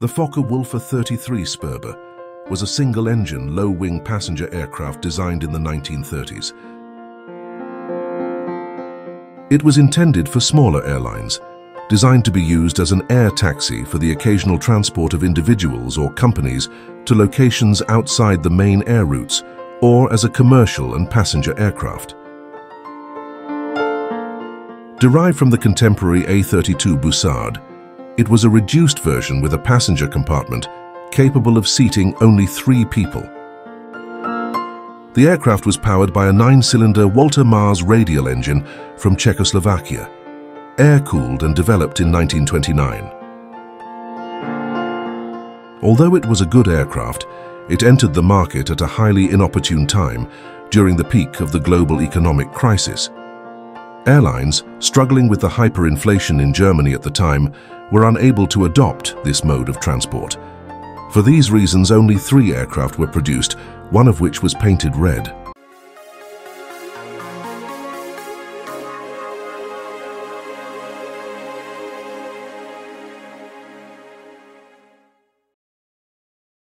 The Focke-Wulf A 33 Sperber was a single-engine, low-wing passenger aircraft designed in the 1930s. It was intended for smaller airlines, designed to be used as an air taxi for the occasional transport of individuals or companies to locations outside the main air routes or as a commercial and passenger aircraft. Derived from the contemporary A-32 Bussard, it was a reduced version with a passenger compartment capable of seating only three people. The aircraft was powered by a nine-cylinder Walter Mars radial engine from Czechoslovakia, air-cooled and developed in 1929. Although it was a good aircraft, it entered the market at a highly inopportune time during the peak of the global economic crisis. Airlines, struggling with the hyperinflation in Germany at the time, were unable to adopt this mode of transport. For these reasons, only three aircraft were produced, one of which was painted red.